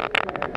Okay.